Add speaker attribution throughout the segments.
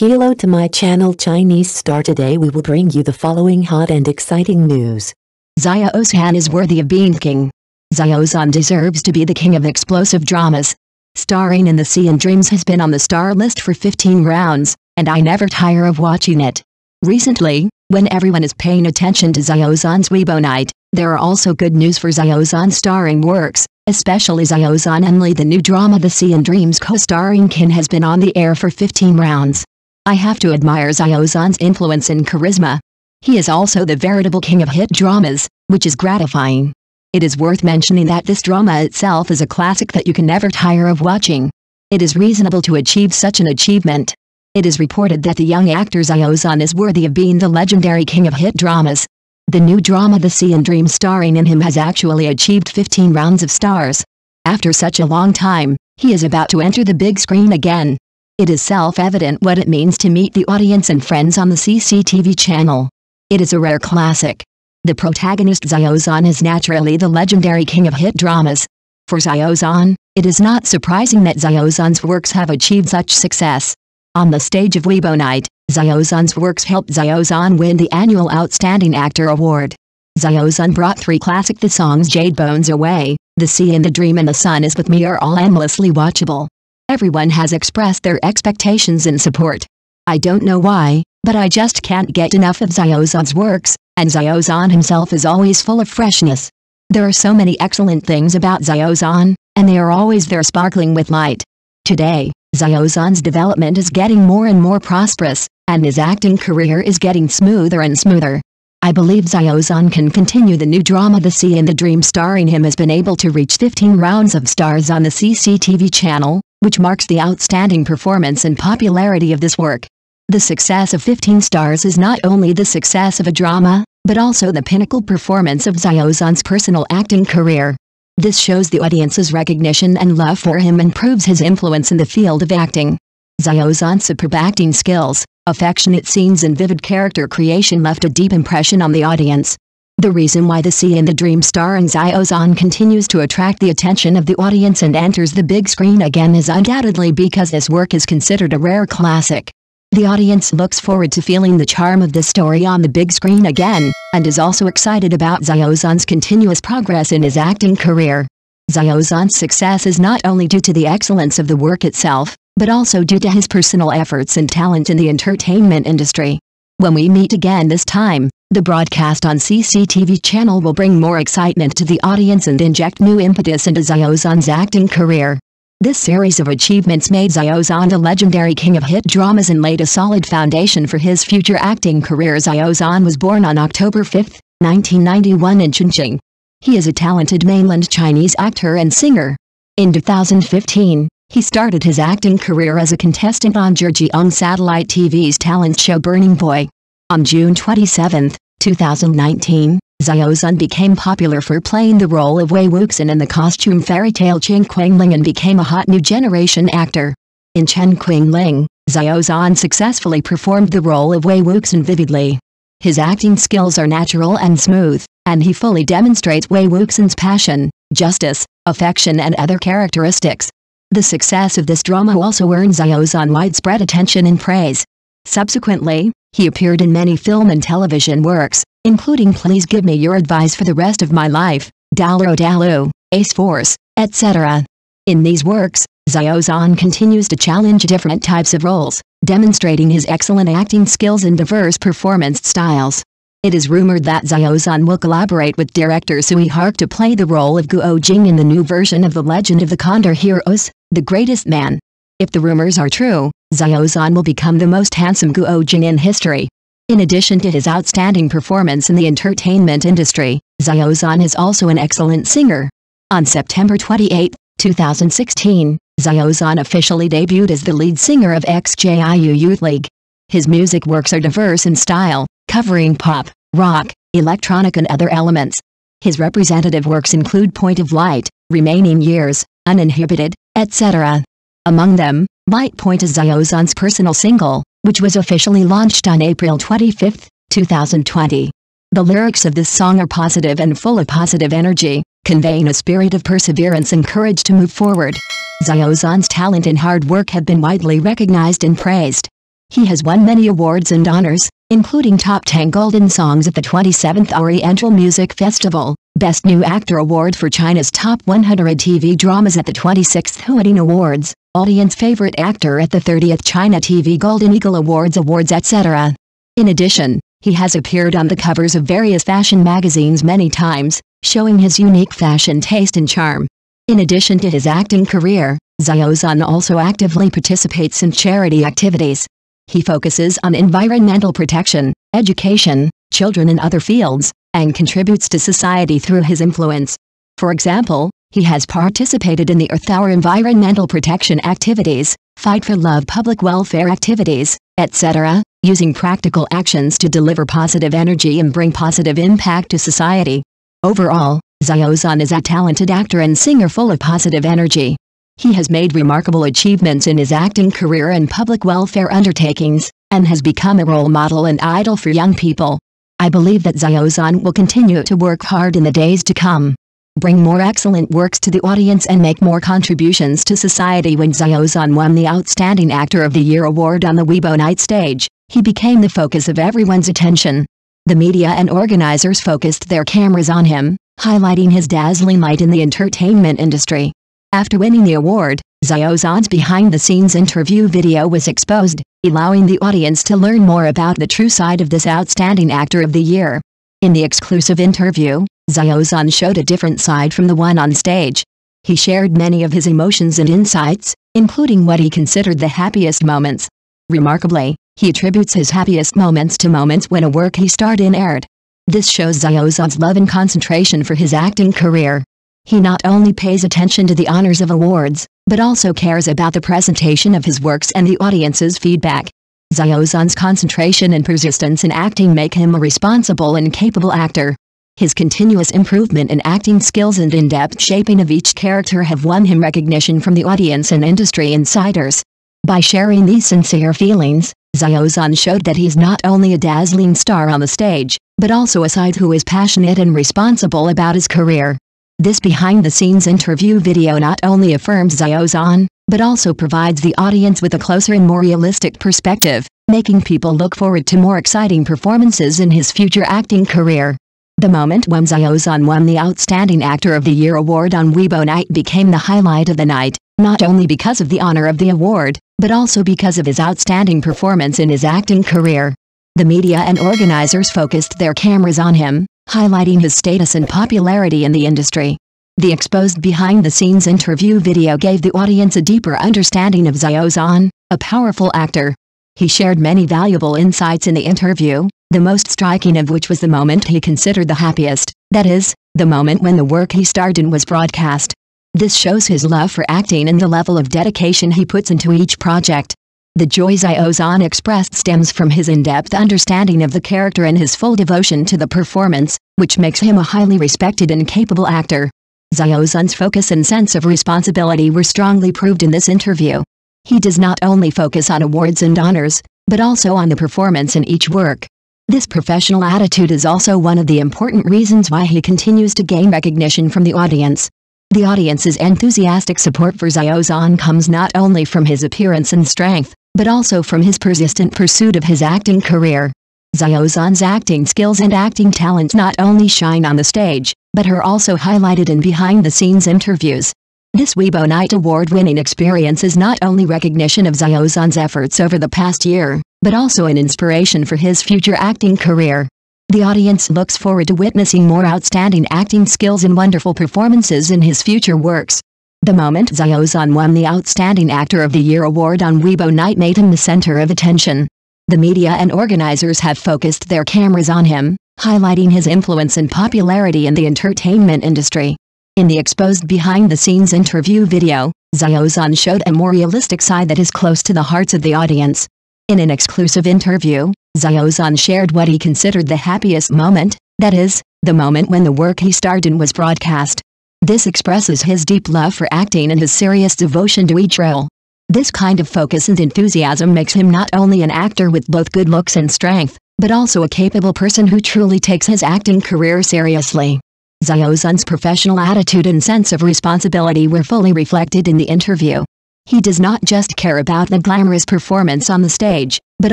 Speaker 1: Hello to my channel Chinese Star today we will bring you the following hot and exciting news.
Speaker 2: Xiao Zhan is worthy of being king. Xiao Zhan deserves to be the king of explosive dramas. Starring in The Sea and Dreams has been on the star list for 15 rounds, and I never tire of watching it. Recently, when everyone is paying attention to Xiao Zhan's Weibo night, there are also good news for Xiao Zhan starring works, especially Xiao Zhan Enli the new drama The Sea and Dreams co-starring Kin has been on the air for 15 rounds. I have to admire Xiao influence and charisma. He is also the veritable king of hit dramas, which is gratifying. It is worth mentioning that this drama itself is a classic that you can never tire of watching. It is reasonable to achieve such an achievement. It is reported that the young actor Xiao is worthy of being the legendary king of hit dramas. The new drama The Sea and Dream starring in him has actually achieved 15 rounds of stars. After such a long time, he is about to enter the big screen again. It is self-evident what it means to meet the audience and friends on the CCTV channel. It is a rare classic. The protagonist Xiao is naturally the legendary king of hit dramas. For Xiao it is not surprising that Xiao works have achieved such success. On the stage of Weibo Night, Xiao works helped Xiao win the annual Outstanding Actor Award. Xiao brought three classic The songs Jade Bones Away, The Sea and the Dream and The Sun is With Me are all endlessly watchable. Everyone has expressed their expectations and support. I don't know why, but I just can't get enough of Xiao Zhan's works, and Xiao Zhan himself is always full of freshness. There are so many excellent things about Xiao Zhan, and they are always there sparkling with light. Today, Xiao Zhan's development is getting more and more prosperous, and his acting career is getting smoother and smoother. I believe Xiao Zhan can continue the new drama The Sea and the Dream starring him has been able to reach 15 rounds of stars on the CCTV channel, which marks the outstanding performance and popularity of this work. The success of 15 stars is not only the success of a drama, but also the pinnacle performance of Xiao Zhan's personal acting career. This shows the audience's recognition and love for him and proves his influence in the field of acting. Xiao Zhan's superb acting skills, affectionate scenes and vivid character creation left a deep impression on the audience. The reason why The Sea and the Dream starring Zhan continues to attract the attention of the audience and enters the big screen again is undoubtedly because this work is considered a rare classic. The audience looks forward to feeling the charm of this story on the big screen again, and is also excited about Zhan's continuous progress in his acting career. Zhan's success is not only due to the excellence of the work itself, but also due to his personal efforts and talent in the entertainment industry. When we meet again this time, the broadcast on CCTV channel will bring more excitement to the audience and inject new impetus into Zhan's acting career. This series of achievements made Zhan the legendary king of hit dramas and laid a solid foundation for his future acting career. Xiao Zhan was born on October 5, 1991 in Chongqing. He is a talented mainland Chinese actor and singer. In 2015, he started his acting career as a contestant on Zhejiang Satellite TV's talent show Burning Boy. On June 27, 2019, Xiao Zhan became popular for playing the role of Wei Wuxian in the costume fairy tale Chen Qingling and became a hot new generation actor. In Chen Qingling, Xiao Zhan successfully performed the role of Wei Wuxian vividly. His acting skills are natural and smooth, and he fully demonstrates Wei Wuxian's passion, justice, affection and other characteristics. The success of this drama also earned Xiao Zhan widespread attention and praise. Subsequently, he appeared in many film and television works, including Please Give Me Your Advice for the Rest of My Life, Douluo Dalu, Ace Force, etc. In these works, Xiao Zhan continues to challenge different types of roles, demonstrating his excellent acting skills and diverse performance styles. It is rumored that Xiao Zhan will collaborate with director Tsui Hark to play the role of Guo Jing in the new version of The Legend of the Condor Heroes, The Greatest Man. If the rumors are true, Xiao Zhan will become the most handsome Guo Jing in history. In addition to his outstanding performance in the entertainment industry, Xiao Zhan is also an excellent singer. On September 28, 2016, Xiao Zhan officially debuted as the lead singer of XJIU Youth League. His music works are diverse in style, covering pop, rock, electronic and other elements. His representative works include Point of Light, Remaining Years, Uninhibited, etc. Among them, Light Point is Xiao Zhan's personal single, which was officially launched on April 25, 2020. The lyrics of this song are positive and full of positive energy, conveying a spirit of perseverance and courage to move forward. Xiao Zhan's talent and hard work have been widely recognized and praised. He has won many awards and honors, including Top 10 Golden Songs at the 27th Oriental Music Festival, Best New Actor Award for China's Top 100 TV Dramas at the 26th Huading Awards, Audience Favorite Actor at the 30th China TV Golden Eagle Awards Awards etc. In addition, he has appeared on the covers of various fashion magazines many times, showing his unique fashion taste and charm. In addition to his acting career, Xiao Zhan also actively participates in charity activities. He focuses on environmental protection, education, children and other fields, and contributes to society through his influence. For example, he has participated in the Earth Hour environmental protection activities, Fight for Love public welfare activities, etc., using practical actions to deliver positive energy and bring positive impact to society. Overall, Xiao Zhan is a talented actor and singer full of positive energy. He has made remarkable achievements in his acting career and public welfare undertakings, and has become a role model and idol for young people. I believe that Xiao Zhan will continue to work hard in the days to come. Bring more excellent works to the audience and make more contributions to society when Xiao Zhan won the Outstanding Actor of the Year award on the Weibo night stage. He became the focus of everyone's attention. The media and organizers focused their cameras on him, highlighting his dazzling light in the entertainment industry. After winning the award, Xiao Zhan's behind-the-scenes interview video was exposed, allowing the audience to learn more about the true side of this outstanding actor of the year. In the exclusive interview, Xiao Zhan showed a different side from the one on stage. He shared many of his emotions and insights, including what he considered the happiest moments. Remarkably, he attributes his happiest moments to moments when a work he starred in aired. This shows Xiao Zhan's love and concentration for his acting career. He not only pays attention to the honors of awards, but also cares about the presentation of his works and the audience's feedback. Xiao Zhan's concentration and persistence in acting make him a responsible and capable actor. His continuous improvement in acting skills and in-depth shaping of each character have won him recognition from the audience and industry insiders. By sharing these sincere feelings, Xiao Zhan showed that he's not only a dazzling star on the stage, but also a side who is passionate and responsible about his career. This behind-the-scenes interview video not only affirms Xiao Zhan, but also provides the audience with a closer and more realistic perspective, making people look forward to more exciting performances in his future acting career. The moment when Xiao won the Outstanding Actor of the Year award on Weibo Night became the highlight of the night, not only because of the honor of the award, but also because of his outstanding performance in his acting career. The media and organizers focused their cameras on him, highlighting his status and popularity in the industry. The exposed behind-the-scenes interview video gave the audience a deeper understanding of Xiao Zhan, a powerful actor. He shared many valuable insights in the interview, the most striking of which was the moment he considered the happiest, that is, the moment when the work he starred in was broadcast. This shows his love for acting and the level of dedication he puts into each project. The joy Xiao Zhan expressed stems from his in-depth understanding of the character and his full devotion to the performance, which makes him a highly respected and capable actor. Xiao Zhan's focus and sense of responsibility were strongly proved in this interview. He does not only focus on awards and honors, but also on the performance in each work. This professional attitude is also one of the important reasons why he continues to gain recognition from the audience. The audience's enthusiastic support for Xiao Zhan comes not only from his appearance and strength, but also from his persistent pursuit of his acting career. Xiao Zhan's acting skills and acting talents not only shine on the stage, but are also highlighted in behind-the-scenes interviews. This Weibo Night award-winning experience is not only recognition of Xiao Zhan's efforts over the past year, but also an inspiration for his future acting career. The audience looks forward to witnessing more outstanding acting skills and wonderful performances in his future works. The moment Xiao Zhan won the Outstanding Actor of the Year award on Weibo Night made him the center of attention. The media and organizers have focused their cameras on him, highlighting his influence and popularity in the entertainment industry. In the exposed behind-the-scenes interview video, Xiao Zhan showed a more realistic side that is close to the hearts of the audience. In an exclusive interview, Xiao Zhan shared what he considered the happiest moment, that is, the moment when the work he starred in was broadcast. This expresses his deep love for acting and his serious devotion to each role. This kind of focus and enthusiasm makes him not only an actor with both good looks and strength, but also a capable person who truly takes his acting career seriously. Zhan's professional attitude and sense of responsibility were fully reflected in the interview. He does not just care about the glamorous performance on the stage, but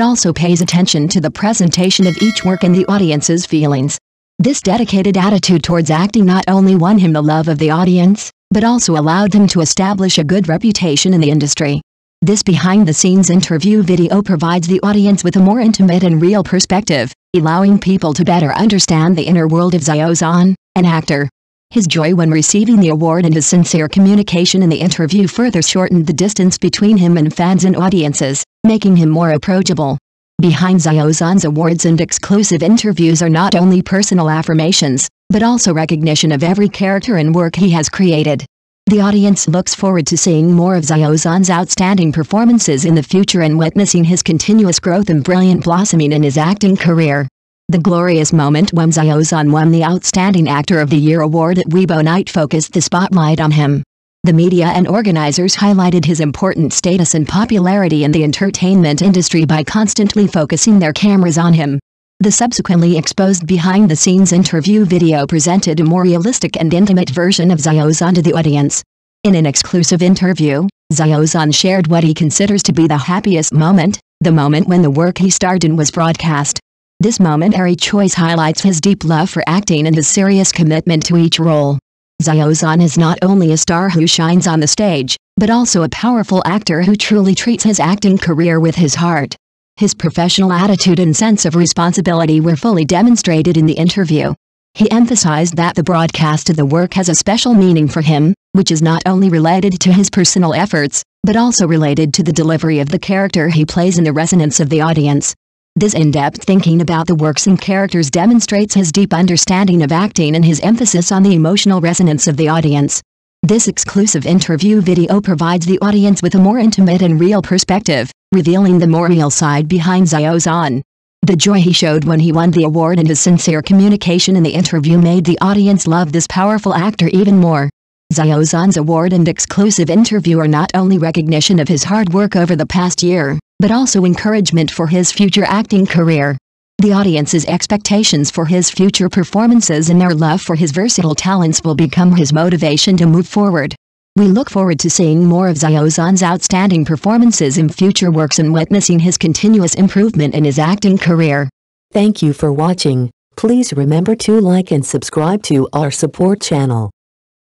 Speaker 2: also pays attention to the presentation of each work and the audience's feelings. This dedicated attitude towards acting not only won him the love of the audience, but also allowed him to establish a good reputation in the industry. This behind-the-scenes interview video provides the audience with a more intimate and real perspective, allowing people to better understand the inner world of Zhan, an actor. His joy when receiving the award and his sincere communication in the interview further shortened the distance between him and fans and audiences, making him more approachable. Behind Xiao Zhan's awards and exclusive interviews are not only personal affirmations, but also recognition of every character and work he has created. The audience looks forward to seeing more of Xiao Zhan's outstanding performances in the future and witnessing his continuous growth and brilliant blossoming in his acting career. The glorious moment when Xiao Zhan won the Outstanding Actor of the Year award at Weibo Night focused the spotlight on him. The media and organizers highlighted his important status and popularity in the entertainment industry by constantly focusing their cameras on him. The subsequently exposed behind-the-scenes interview video presented a more realistic and intimate version of Xiao Zhan to the audience. In an exclusive interview, Xiao Zhan shared what he considers to be the happiest moment, the moment when the work he starred in was broadcast. This momentary choice highlights his deep love for acting and his serious commitment to each role. Xiao is not only a star who shines on the stage, but also a powerful actor who truly treats his acting career with his heart. His professional attitude and sense of responsibility were fully demonstrated in the interview. He emphasized that the broadcast of the work has a special meaning for him, which is not only related to his personal efforts, but also related to the delivery of the character he plays and the resonance of the audience. This in-depth thinking about the works and characters demonstrates his deep understanding of acting and his emphasis on the emotional resonance of the audience. This exclusive interview video provides the audience with a more intimate and real perspective, revealing the more real side behind Zhan. The joy he showed when he won the award and his sincere communication in the interview made the audience love this powerful actor even more. Xiao Zhan's award and exclusive interview are not only recognition of his hard work over the past year, but also encouragement for his future acting career. The audience's expectations for his future performances and their love for his versatile talents will become his motivation to move forward. We look forward to seeing more of Xiao Zhan's outstanding performances in future works and witnessing his continuous improvement in his acting career.
Speaker 1: Thank you for watching. Please remember to like and subscribe to our support channel.